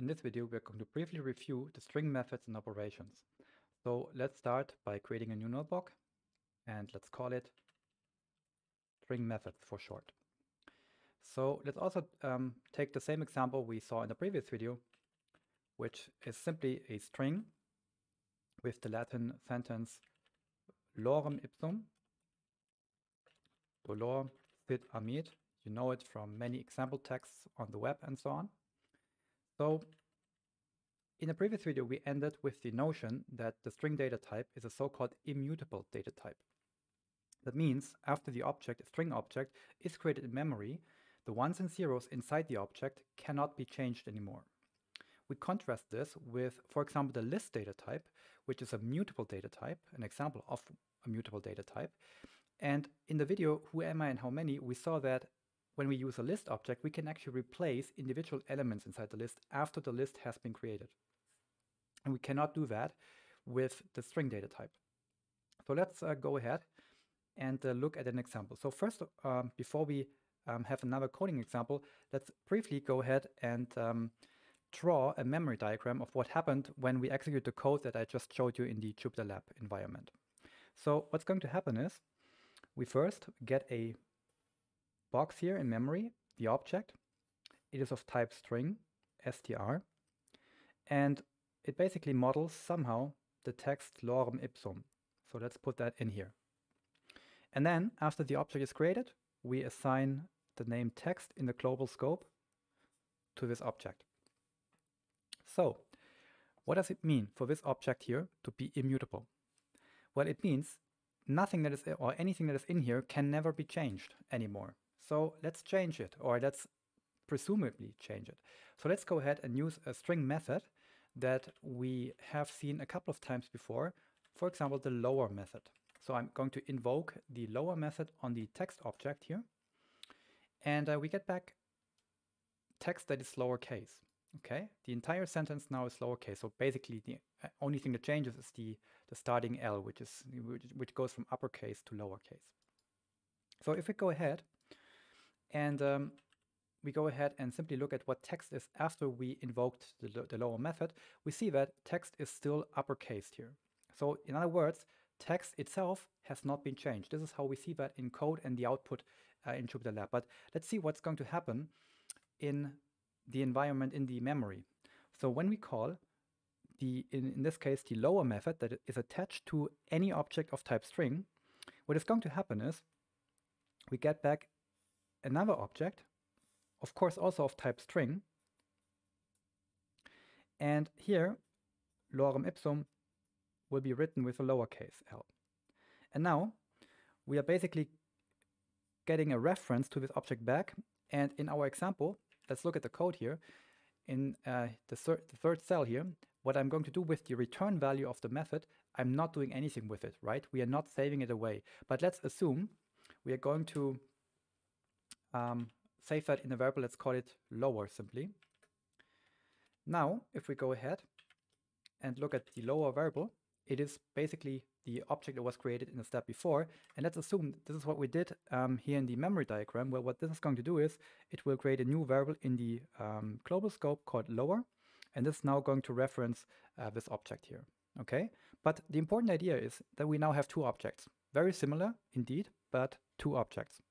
In this video, we're going to briefly review the string methods and operations. So let's start by creating a new notebook and let's call it string methods for short. So let's also um, take the same example we saw in the previous video, which is simply a string with the Latin sentence lorem ipsum, dolor sit amet. You know it from many example texts on the web and so on. So in the previous video, we ended with the notion that the string data type is a so-called immutable data type. That means after the object, a string object, is created in memory, the ones and zeros inside the object cannot be changed anymore. We contrast this with, for example, the list data type, which is a mutable data type, an example of a mutable data type. And in the video, Who Am I and How Many, we saw that when we use a list object, we can actually replace individual elements inside the list after the list has been created. And we cannot do that with the string data type. So let's uh, go ahead and uh, look at an example. So first, um, before we um, have another coding example, let's briefly go ahead and um, draw a memory diagram of what happened when we execute the code that I just showed you in the Jupyter Lab environment. So what's going to happen is we first get a box here in memory, the object. It is of type string, str, and it basically models somehow the text lorem ipsum. So let's put that in here. And then after the object is created, we assign the name text in the global scope to this object. So what does it mean for this object here to be immutable? Well, it means nothing that is or anything that is in here can never be changed anymore. So let's change it, or let's presumably change it. So let's go ahead and use a string method that we have seen a couple of times before. For example, the lower method. So I'm going to invoke the lower method on the text object here. And uh, we get back text that is lowercase. Okay, the entire sentence now is lowercase. So basically the uh, only thing that changes is the, the starting L, which is which, which goes from uppercase to lowercase. So if we go ahead and um, we go ahead and simply look at what text is after we invoked the, the lower method, we see that text is still uppercase here. So in other words, text itself has not been changed. This is how we see that in code and the output uh, in Jupyter Lab. But let's see what's going to happen in the environment in the memory. So when we call the, in, in this case, the lower method that is attached to any object of type string, what is going to happen is we get back another object, of course also of type string. And here, lorem ipsum will be written with a lowercase l. And now we are basically getting a reference to this object back. And in our example, let's look at the code here. In uh, the, the third cell here, what I'm going to do with the return value of the method, I'm not doing anything with it, right? We are not saving it away. But let's assume we are going to um, save that in a variable, let's call it lower simply. Now, if we go ahead and look at the lower variable, it is basically the object that was created in the step before. And let's assume this is what we did um, here in the memory diagram. Well, what this is going to do is it will create a new variable in the um, global scope called lower. And this is now going to reference uh, this object here. Okay, but the important idea is that we now have two objects. Very similar indeed, but two objects.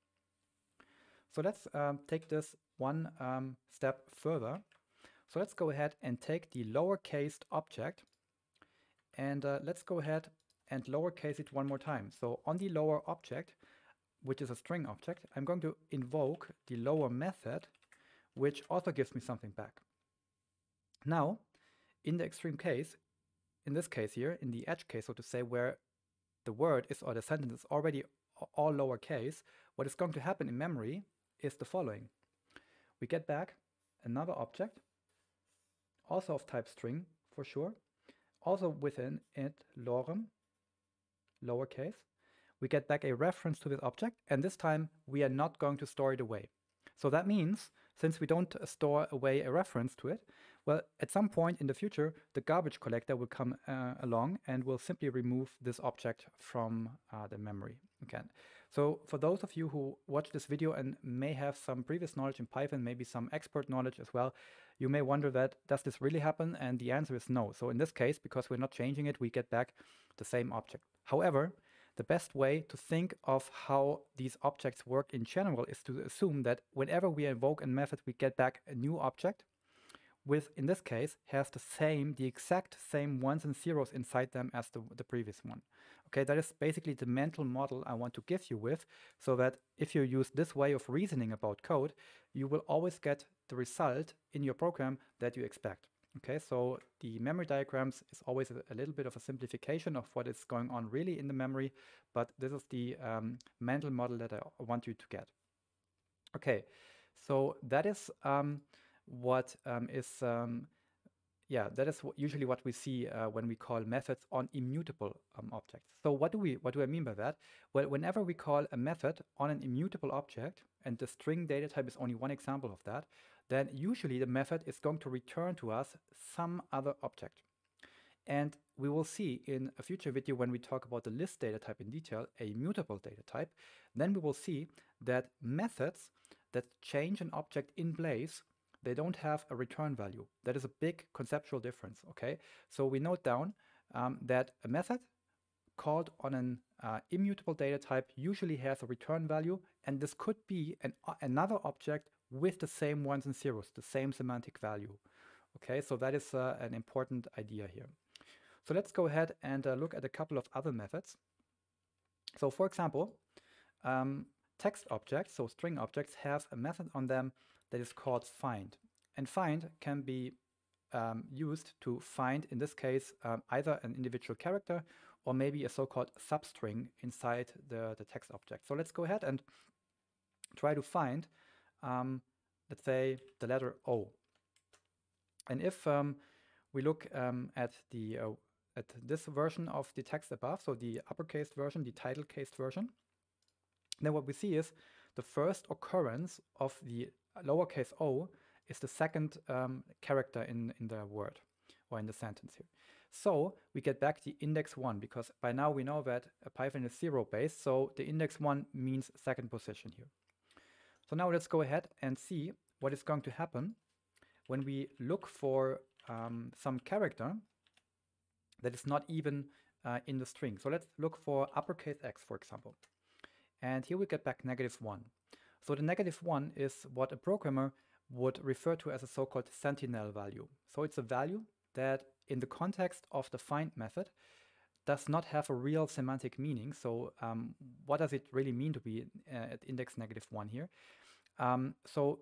So let's um, take this one um, step further. So let's go ahead and take the lowercase object and uh, let's go ahead and lowercase it one more time. So on the lower object, which is a string object, I'm going to invoke the lower method, which also gives me something back. Now, in the extreme case, in this case here, in the edge case, so to say, where the word is or the sentence is already all lowercase, what is going to happen in memory is the following. We get back another object, also of type string for sure, also within it lorem, lowercase. We get back a reference to this object, and this time we are not going to store it away. So that means, since we don't store away a reference to it, well, at some point in the future, the garbage collector will come uh, along and will simply remove this object from uh, the memory again. So for those of you who watch this video and may have some previous knowledge in Python, maybe some expert knowledge as well, you may wonder that, does this really happen? And the answer is no. So in this case, because we're not changing it, we get back the same object. However, the best way to think of how these objects work in general is to assume that whenever we invoke a method, we get back a new object with, in this case, has the same, the exact same ones and zeros inside them as the, the previous one. Okay, that is basically the mental model I want to give you with, so that if you use this way of reasoning about code, you will always get the result in your program that you expect. Okay, so the memory diagrams is always a, little bit of a simplification of what is going on really in the memory, but this is the um, mental model that I want you to get. Okay, so that is um, what um, is um, yeah, that is usually what we see uh, when we call methods on immutable um, objects. So what do we what do I mean by that? Well, whenever we call a method on an immutable object, and the string data type is only one example of that, then usually the method is going to return to us some other object. And we will see in a future video when we talk about the list data type in detail, a mutable data type, then we will see that methods that change an object in place they don't have a return value. That is a big conceptual difference, okay? So we note down um, that a method called on an uh, immutable data type usually has a return value, and this could be an, uh, another object with the same ones and zeros, the same semantic value. Okay, so that is uh, an important idea here. So let's go ahead and uh, look at a couple of other methods. So for example, um, text objects, so string objects, have a method on them that is called find. And find can be um, used to find, in this case, um, either an individual character or maybe a so-called substring inside the, the text object. So let's go ahead and try to find, um, let's say, the letter O. And if um, we look um, at the uh, at this version of the text above, so the uppercase version, the title case version, then what we see is the first occurrence of the lowercase o is the second um, character in, in the word or in the sentence here. So we get back the index 1 because by now we know that Python is zero based, so the index 1 means second position here. So now let's go ahead and see what is going to happen when we look for um, some character that is not even uh, in the string. So let's look for uppercase x, for example. And here we get back negative 1. So the negative 1 is what a programmer would refer to as a so-called sentinel value. So it's a value that in the context of the find method does not have a real semantic meaning. So um, what does it really mean to be uh, at index negative 1 here? Um, so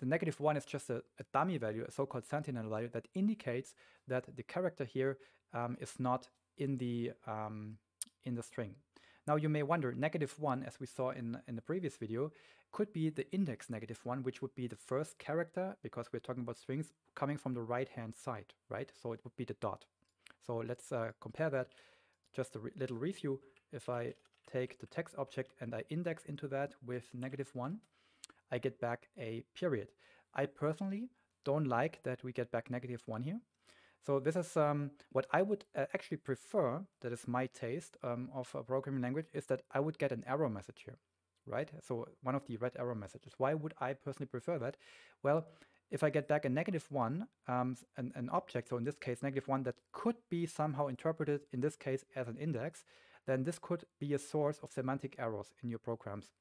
the negative 1 is just a, a dummy value, a so-called sentinel value that indicates that the character here um, is not in the, um, in the string. Now you may wonder, negative 1, as we saw in, in the previous video, could be the index negative 1, which would be the first character, because we're talking about strings, coming from the right-hand side, right? So it would be the dot. So let's uh, compare that. Just a re little review. If I take the text object and I index into that with negative 1, I get back a period. I personally don't like that we get back negative 1 here. So this is um, what I would uh, actually prefer, that is my taste um, of a programming language, is that I would get an error message here, right? So one of the red error messages. Why would I personally prefer that? Well, if I get back a negative one, um, an, an object, so in this case negative one, that could be somehow interpreted, in this case, as an index, then this could be a source of semantic errors in your programs.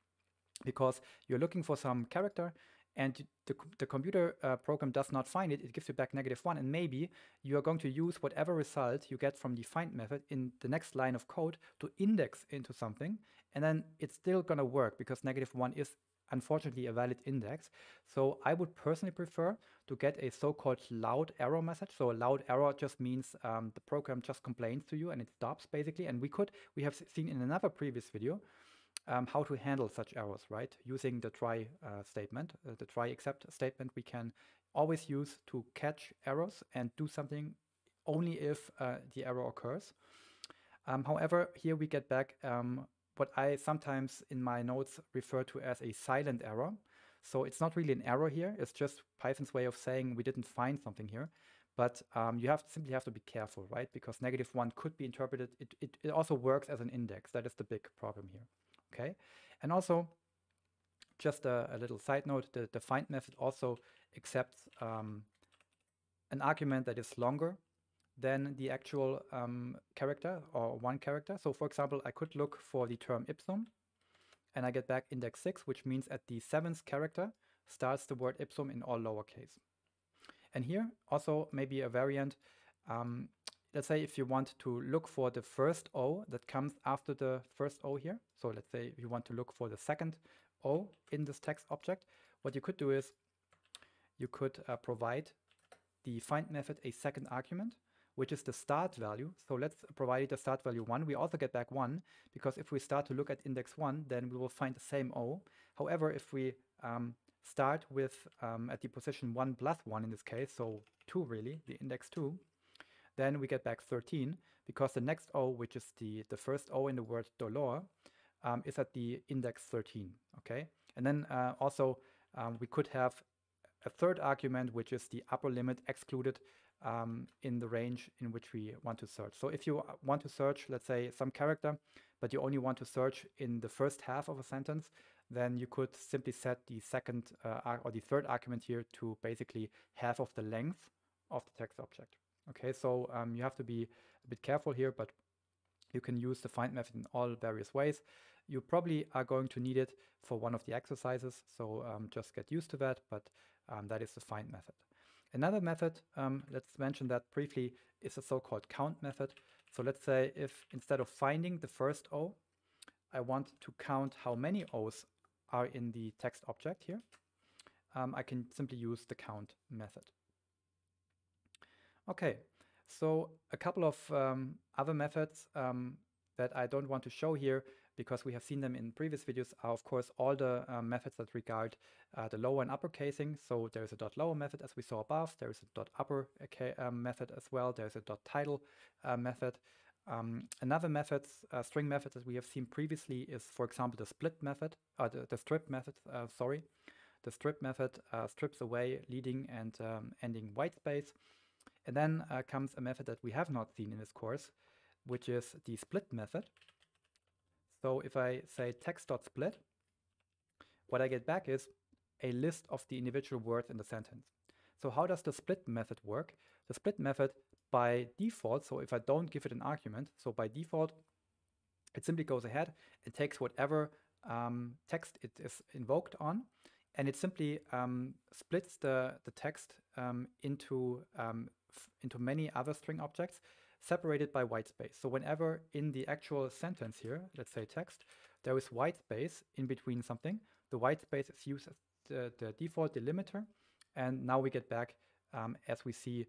Because you're looking for some character, and the, the computer uh, program does not find it, it gives you back negative one. And maybe you are going to use whatever result you get from the find method in the next line of code to index into something. And then it's still going to work because negative one is unfortunately a valid index. So I would personally prefer to get a so-called loud error message. So a loud error just means um, the program just complains to you and it stops basically. And we could, we have seen in another previous video, um, how to handle such errors, right? Using the try uh, statement, uh, the try except statement we can always use to catch errors and do something only if uh, the error occurs. Um, however, here we get back um, what I sometimes in my notes refer to as a silent error. So it's not really an error here, it's just Python's way of saying we didn't find something here. But um, you have to simply have to be careful, right? Because negative one could be interpreted. It, it, it also works as an index. That is the big problem here okay? And also, just a, a little side note, the, the find method also accepts um, an argument that is longer than the actual um, character or one character. So for example, I could look for the term ipsum and I get back index 6, which means at the seventh character starts the word ipsum in all lowercase. And here also maybe a variant. Um, let's say if you want to look for the first O that comes after the first O here. So let's say you want to look for the second O in this text object, what you could do is you could uh, provide the find method a second argument which is the start value. So let's provide the start value 1. We also get back 1, because if we start to look at index 1, then we will find the same O. However, if we um, start with um, at the position 1 plus 1 in this case, so 2 really, the index 2, then we get back 13, because the next O, which is the, the first O in the word dolor, um, is at the index 13, okay? And then uh, also um, we could have a third argument, which is the upper limit excluded um, in the range in which we want to search. So if you want to search, let's say, some character, but you only want to search in the first half of a sentence, then you could simply set the second uh, or the third argument here to basically half of the length of the text object. Okay, so um, you have to be a bit careful here, but you can use the find method in all various ways. You probably are going to need it for one of the exercises, so um, just get used to that, but um, that is the find method. Another method, um, let's mention that briefly, is a so-called count method. So let's say if instead of finding the first O, I want to count how many O's are in the text object here, um, I can simply use the count method. Okay, so a couple of um, other methods um, that I don't want to show here because we have seen them in previous videos, are of course all the uh, methods that regard uh, the lower and upper casing. So there is a dot lower method as we saw above, there is a dot upper uh, method as well, there's a dot title uh, method. Um, another method, uh, string method that we have seen previously is, for example, the split method, uh, the, the, strip method, sorry. The strip method strips away leading and um, ending white space. And then comes a method that we have not seen in this course, which is the split method. So if I say text.split, what I get back is a list of the individual words in the sentence. So how does the split method work? The split method by default, so if I don't give it an argument, so by default, it simply goes ahead and takes whatever um, text it is invoked on, and it simply um, splits the, the text um, into, um, into many other string objects separated by white space. So whenever in the actual sentence here, let's say text, there is white space in between something, the white space is used as the, the default delimiter. And now we get back, um, as we see,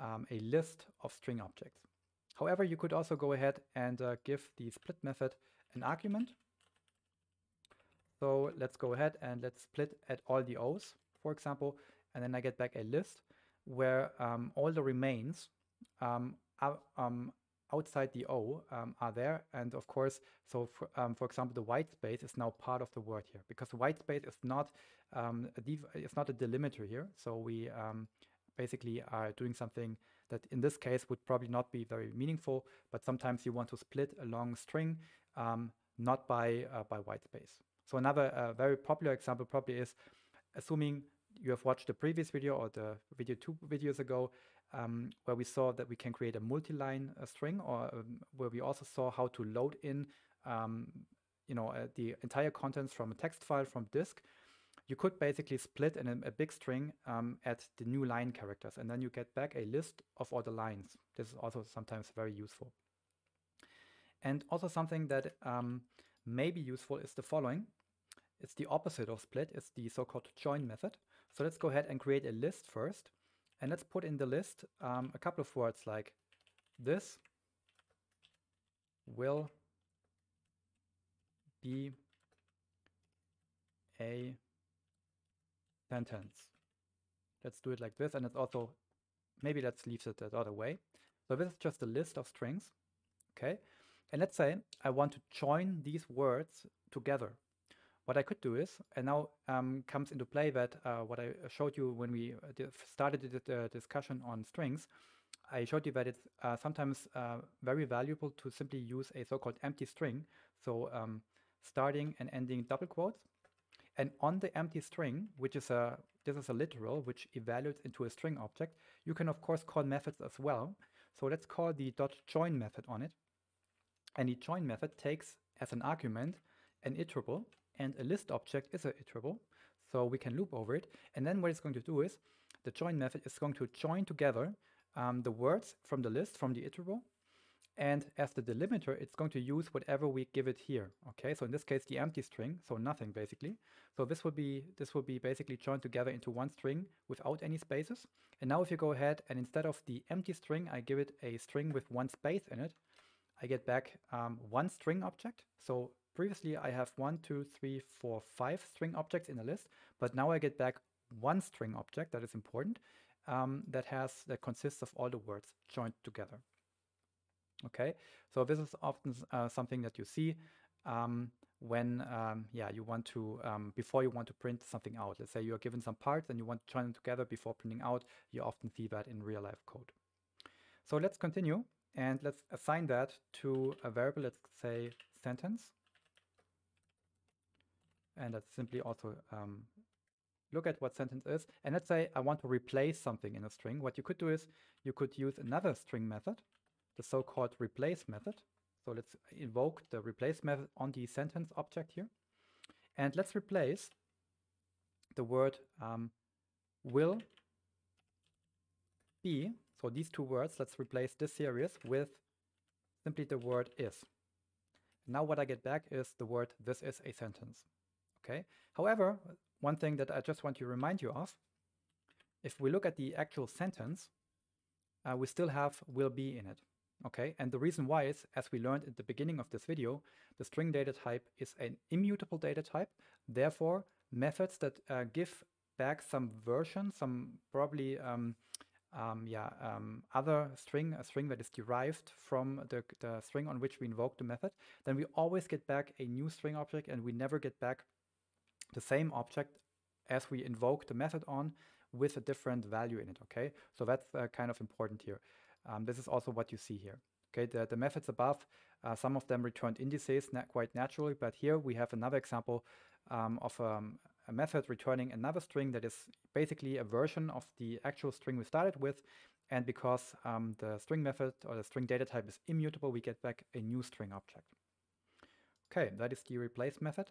um, a list of string objects. However, you could also go ahead and uh, give the split method an argument. So let's go ahead and let's split at all the O's, for example, and then I get back a list where um, all the remains um, um, outside the O um, are there. And of course, so for, um, for example, the white space is now part of the word here because white space is not a it's not a delimiter here. So we basically are doing something that in this case would probably not be very meaningful, but sometimes you want to split a long string, um, not by, uh, by white space. So another uh, very popular example probably is assuming you have watched the previous video or the video two videos ago, um, where we saw that we can create a multi-line uh, string or um, where we also saw how to load in um, you know, uh, the entire contents from a text file from disk, you could basically split in a, a big string um, at the new line characters and then you get back a list of all the lines. This is also sometimes very useful. And also something that um, may be useful is the following. It's the opposite of split, it's the so-called join method. So let's go ahead and create a list first. And let's put in the list um, a couple of words like this will be a sentence. Let's do it like this. And it's also, maybe let's leave it the other way. So this is just a list of strings. Okay. And let's say I want to join these words together. What I could do is, and now um, comes into play that uh, what I showed you when we uh, started the discussion on strings, I showed you that it's uh, sometimes uh, very valuable to simply use a so-called empty string. So um, starting and ending double quotes. And on the empty string, which is a this is a literal which evaluates into a string object. You can of course call methods as well. So let's call the dot join method on it. And the join method takes as an argument an iterable and a list object is an iterable. So we can loop over it. And then what it's going to do is the join method is going to join together um, the words from the list from the iterable and as the delimiter, it's going to use whatever we give it here. Okay, so in this case, the empty string, so nothing basically. So this would be this would be basically joined together into one string without any spaces. And now if you go ahead and instead of the empty string, I give it a string with one space in it, I get back um, one string object. So previously I have one, two, three, four, five string objects in a list, but now I get back one string object that is important um, that has that consists of all the words joined together. Okay, so this is often uh, something that you see um, when um, yeah you want to um, before you want to print something out. Let's say you are given some parts and you want to join them together before printing out. You often see that in real life code. So let's continue and let's assign that to a variable. Let's say sentence, and let's simply also um, look at what sentence is. And let's say I want to replace something in a string. What you could do is you could use another string method the so-called replace method. So let's invoke the replace method on the sentence object here. And let's replace the word um, will be, so these two words, let's replace this series with simply the word is. Now what I get back is the word this is a sentence. Okay. However, one thing that I just want to remind you of, if we look at the actual sentence, uh, we still have will be in it. Okay, and the reason why is, as we learned at the beginning of this video, the string data type is an immutable data type. Therefore, methods that uh, give back some version, some probably um, um, yeah, um, other string, a string that is derived from the, the string on which we invoke the method, then we always get back a new string object and we never get back the same object as we invoke the method on with a different value in it, okay? So that's uh, kind of important here. Um, this is also what you see here. Okay, the, the methods above, uh, some of them returned indices not quite naturally, but here we have another example um, of um, a method returning another string that is basically a version of the actual string we started with. And because um, the string method or the string data type is immutable, we get back a new string object. Okay, that is the replace method.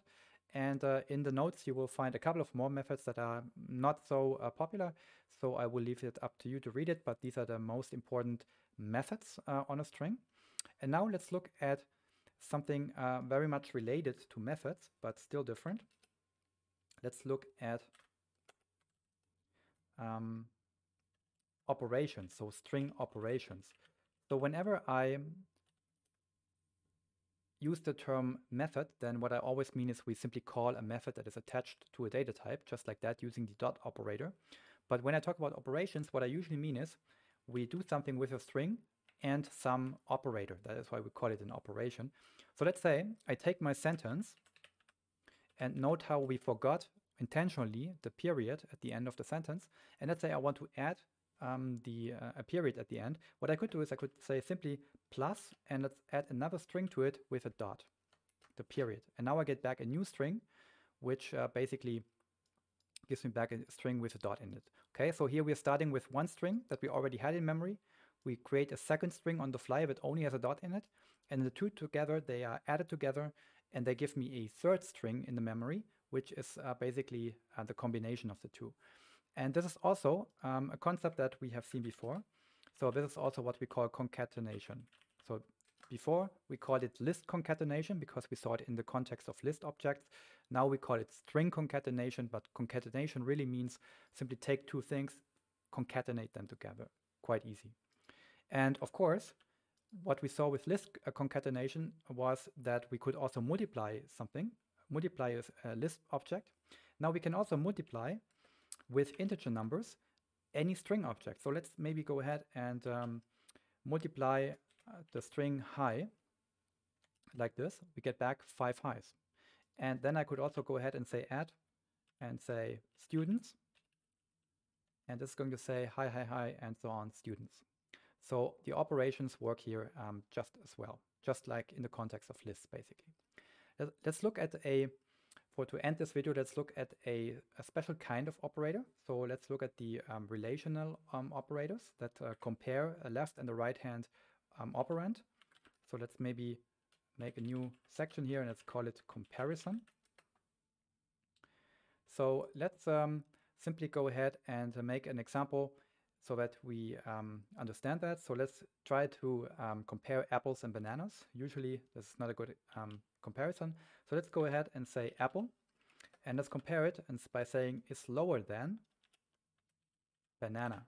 And uh, in the notes, you will find a couple of more methods that are not so uh, popular. So I will leave it up to you to read it, but these are the most important methods uh, on a string. And now let's look at something uh, very much related to methods, but still different. Let's look at um, operations, so string operations. So whenever I use the term method, then what I always mean is we simply call a method that is attached to a data type, just like that, using the dot operator. But when I talk about operations, what I usually mean is we do something with a string and some operator. That is why we call it an operation. So let's say I take my sentence and note how we forgot intentionally the period at the end of the sentence. And let's say I want to add um, the uh, a period at the end, what I could do is I could say simply plus and let's add another string to it with a dot, the period. And now I get back a new string, which uh, basically gives me back a string with a dot in it. Okay, so here we're starting with one string that we already had in memory. We create a second string on the fly that only has a dot in it. And the two together, they are added together and they give me a third string in the memory, which is uh, basically uh, the combination of the two. And this is also um, a concept that we have seen before. So this is also what we call concatenation. So before we called it list concatenation because we saw it in the context of list objects. Now we call it string concatenation, but concatenation really means simply take two things, concatenate them together. Quite easy. And of course, what we saw with list uh, concatenation was that we could also multiply something, multiply a list object. Now we can also multiply with integer numbers any string object. So let's maybe go ahead and um, multiply uh, the string hi like this. We get back five highs. And then I could also go ahead and say add and say students. And this is going to say hi, hi, hi, and so on, students. So the operations work here um, just as well, just like in the context of lists, basically. Let's look at a for to end this video, let's look at a, a special kind of operator. So let's look at the um, relational um, operators that uh, compare a left and a right hand um, operand. So let's maybe make a new section here and let's call it comparison. So let's um, simply go ahead and make an example so that we um, understand that. So let's try to um, compare apples and bananas. Usually this is not a good comparison. So let's go ahead and say apple and let's compare it and by saying is lower than banana.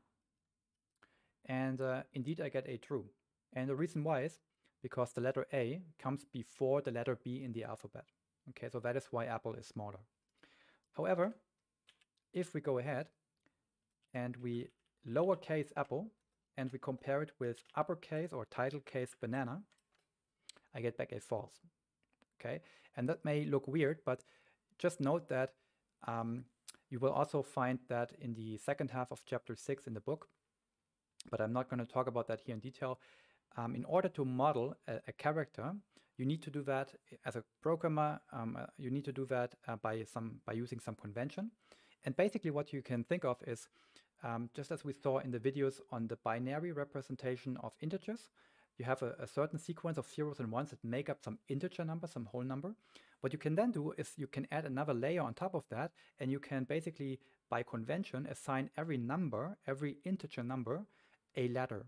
And uh, indeed I get a true. And the reason why is because the letter A comes before the letter B in the alphabet. Okay, so that is why apple is smaller. However, if we go ahead and we lowercase apple and we compare it with uppercase or title case banana, I get back a false. Okay, and that may look weird, but just note that um, you will also find that in the second half of chapter 6 in the book, but I'm not going to talk about that here in detail. Um, in order to model a, a, character, you need to do that as a programmer. Um, uh, you need to do that uh, by some by using some convention. And basically, what you can think of is um, just as we saw in the videos on the binary representation of integers, you have a, a, certain sequence of zeros and ones that make up some integer number, some whole number. What you can then do is you can add another layer on top of that, and you can basically, by convention, assign every number, every integer number, a letter.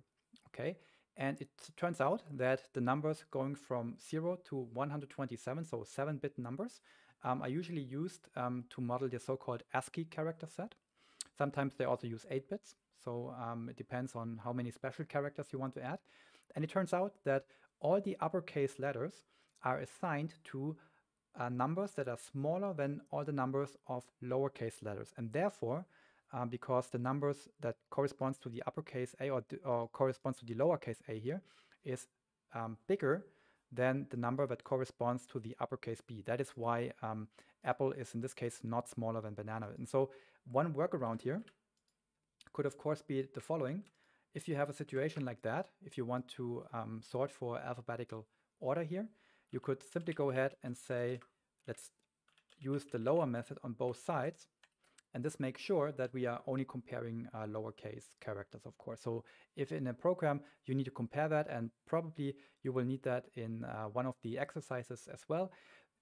Okay, and it turns out that the numbers going from 0 to 127, so 7-bit numbers, um, are usually used um, to model the so-called ASCII character set. Sometimes they also use 8 bits, so um, it depends on how many special characters you want to add. And it turns out that all the uppercase letters are assigned to uh, numbers that are smaller than all the numbers of lowercase letters. And therefore, um, because the numbers that corresponds to the uppercase A or, or corresponds to the lowercase a here is um, bigger than the number that corresponds to the uppercase B. That is why um, Apple is in this case not smaller than banana. And so one workaround here could of course be the following. If you have a situation like that, if you want to um, sort for alphabetical order here, you could simply go ahead and say, let's use the lower method on both sides. And this makes sure that we are only comparing uh, lowercase characters, of course. So if in a program you need to compare that, and probably you will need that in uh, one of the exercises as well,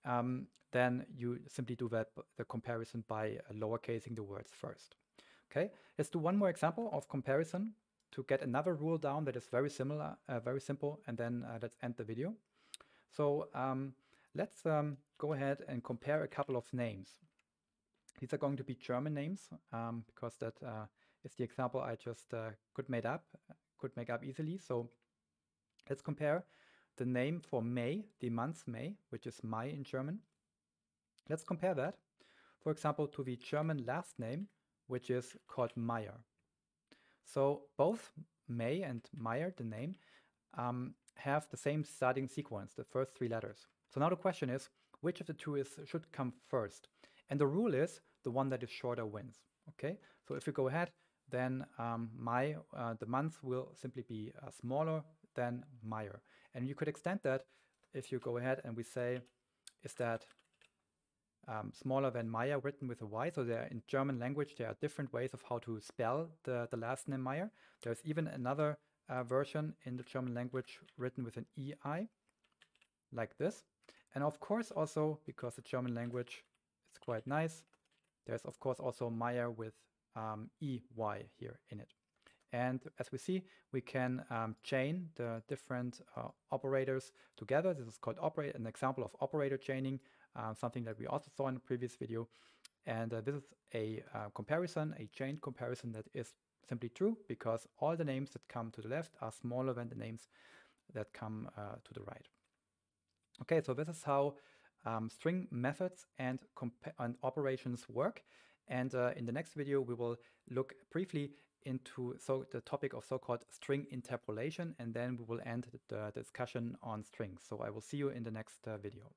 um, then you simply do that the comparison by uh, lowercasing the words first. Okay, let's do one more example of comparison to get another rule down that is very similar, uh, very simple, and then uh, let's end the video. So um, let's um, go ahead and compare a couple of names. These are going to be German names um, because that uh, is the example I just uh, could made up, could make up easily. So let's compare the name for May, the month May, which is Mai in German. Let's compare that, for example, to the German last name, which is called Meyer. So both May and Meyer, the name, um, have the same starting sequence, the first three letters. So now the question is, which of the two is should come first? And the rule is the one that is shorter wins. Okay, so if you go ahead, then um, Mai uh, the month will simply be uh, smaller than Meyer. And you could extend that if you go ahead and we say, is that um, smaller than Meyer written with a Y. So there in German language, there are different ways of how to spell the, the last name Meyer. There's even another uh, version in the German language written with an EI, like this. And of course also, because the German language is quite nice, there's of course also Meyer with um, EY here in it. And as we see, we can um, chain the different uh, operators together. This is called operate, an example of operator chaining, uh, something that we also saw in the previous video. And uh, this is a uh, comparison, a chain comparison that is simply true because all the names that come to the left are smaller than the names that come uh, to the right. Okay, so this is how um, string methods and, and, operations work. And uh, in the next video, we will look briefly into so the topic of so-called string interpolation, and then we will end the discussion on strings. So I will see you in the next video.